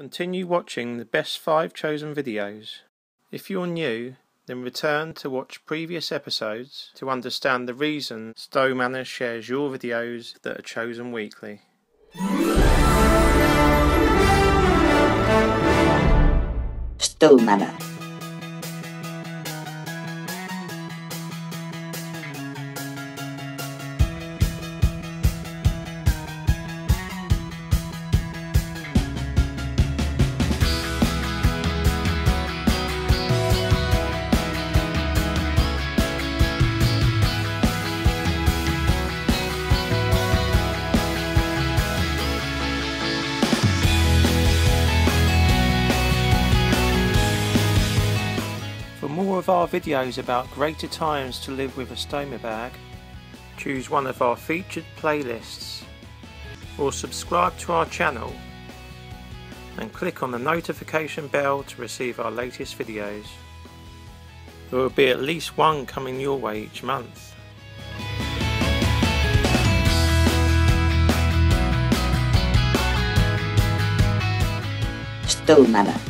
Continue watching the best 5 chosen videos. If you're new, then return to watch previous episodes to understand the reason Stomanner shares your videos that are chosen weekly. Stomanner. Of our videos about greater times to live with a Stoma bag, choose one of our featured playlists or subscribe to our channel and click on the notification bell to receive our latest videos. There will be at least one coming your way each month. Stomanner.